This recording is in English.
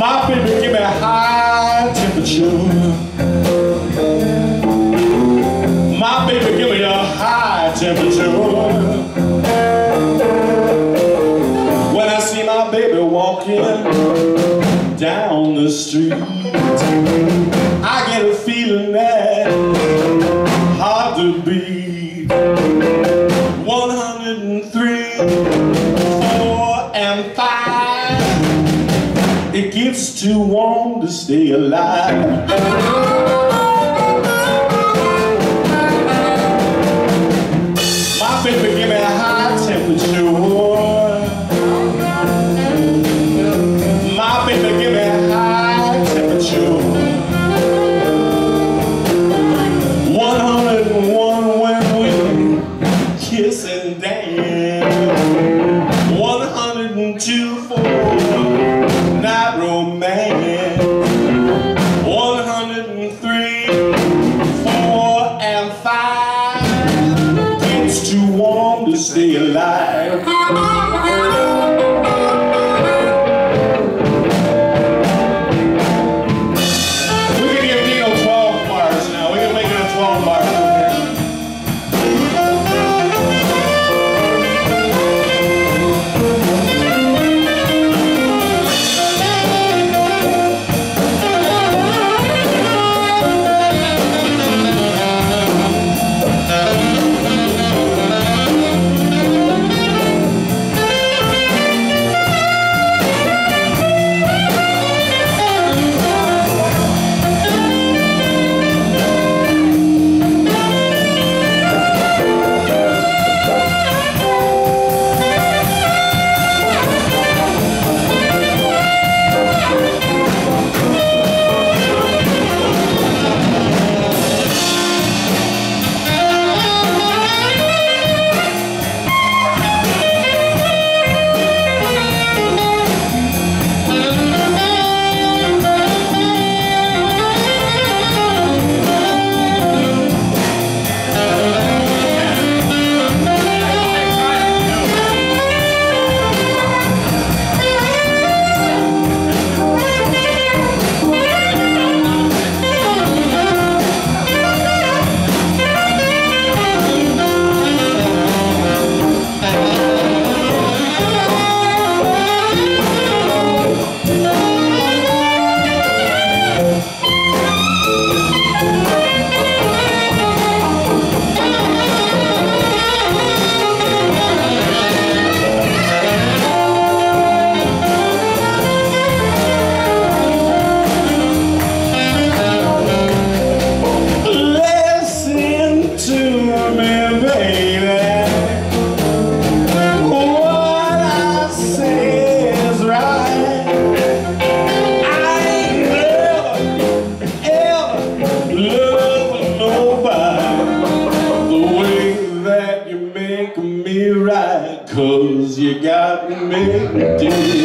My baby give me a high temperature. My baby give me a high temperature. When I see my baby walking down the street, I get a feeling that hard to beat. It gets too warm to stay alive. make me do.